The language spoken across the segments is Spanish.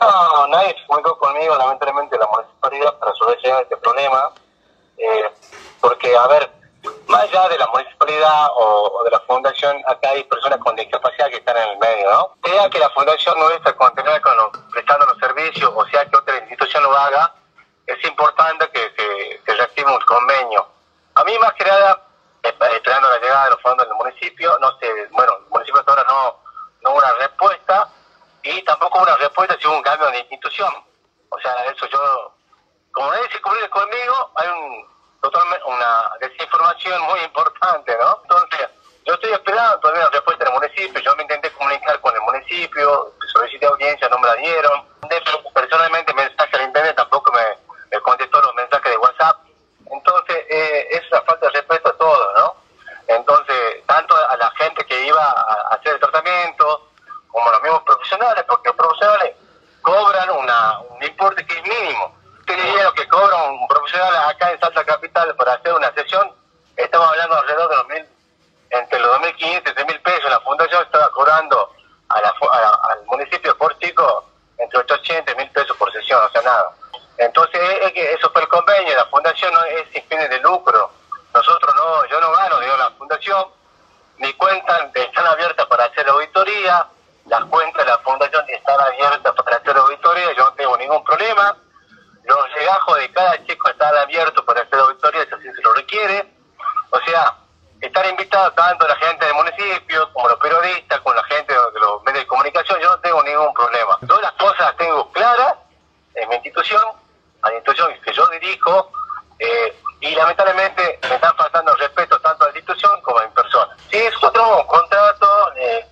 No, nadie se comunicó conmigo, lamentablemente, la municipalidad para solucionar este problema. Eh, porque, a ver, más allá de la municipalidad o, de la fundación, acá hay personas con discapacidad que están en el medio, ¿no? Sea que la fundación nuestra continúe con prestando los servicios, o sea que otra institución lo haga, es importante que se, un convenio. A mí, más que nada, esperando la llegada de los fondos del municipio, no sé, bueno, el municipio hasta ahora no, no hubo una respuesta, y respuesta si hubo un cambio de institución. O sea, eso yo, como nadie se cubre conmigo, hay un una desinformación muy importante, ¿no? Entonces, yo estoy esperando todavía una respuesta del municipio, yo me intenté comunicar con el municipio, solicité audiencia, no me la dieron, pero personalmente mensaje al internet tampoco me, me contestó los mensajes de WhatsApp, entonces eh, es una falta de respeto a todo, ¿no? Entonces, tanto a la gente que iba a hacer el tratamiento, como a los mismos profesionales, porque los profesionales cobran una, un importe que es mínimo. Usted diría lo que cobra un profesional Salta Capital para hacer una sesión, estamos hablando alrededor de los mil, entre los 2.500 y 3.000 pesos. La fundación estaba cobrando a la, al municipio por chico entre 800 y 1.000 pesos por sesión, o sea, nada. Entonces, es que eso fue el convenio, la fundación no es sin fines de lucro. Nosotros no, yo no gano, digo, la fundación, mi cuenta están abiertas para hacer auditoría, las cuentas de la fundación están abiertas para hacer auditoría, yo no tengo ningún problema. Los legajos de cada chico están abiertos para hacer auditoría, si así se lo requiere. O sea, invitados tanto la gente del municipio como los periodistas, con la gente de los medios de comunicación, yo no tengo ningún problema. Todas las cosas las tengo claras en mi institución, a la institución que yo dirijo, eh, y lamentablemente me están faltando respeto tanto a la institución como a mi persona. Si es otro contrato, eh,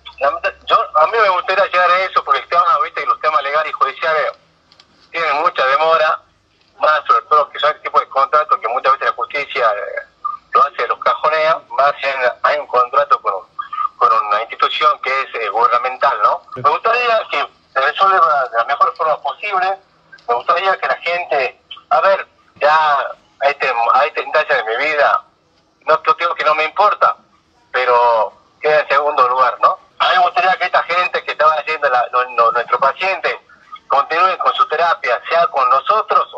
yo, a mí me gustaría llegar a eso porque el tema, viste, los temas legales y judiciales tienen mucha demora, más sobre todo que son este tipo de contratos que muchas veces la justicia eh, lo hace, los cajonea, más hay un contrato con, con una institución que es gubernamental, ¿no? Me gustaría que se resuelva de la mejor forma posible, me gustaría que la gente, a ver, ya a, este, a esta instancia de mi vida, no digo que no me importa, pero queda en segundo lugar, ¿no? A mí me gustaría que esta gente que estaba haciendo la, nuestro paciente continúe con su terapia, sea con nosotros